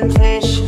orientation.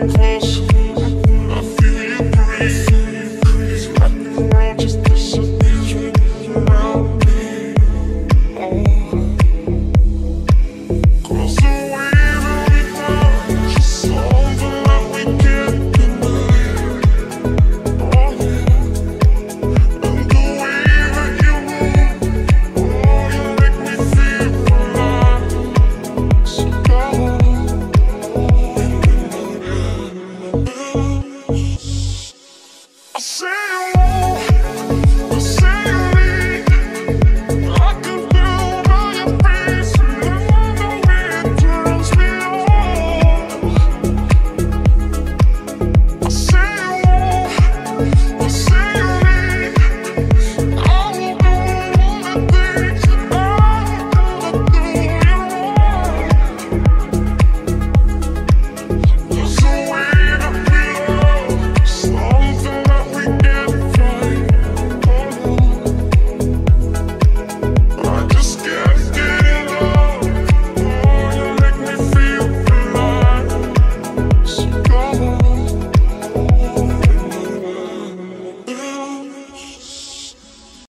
confrontation. sin.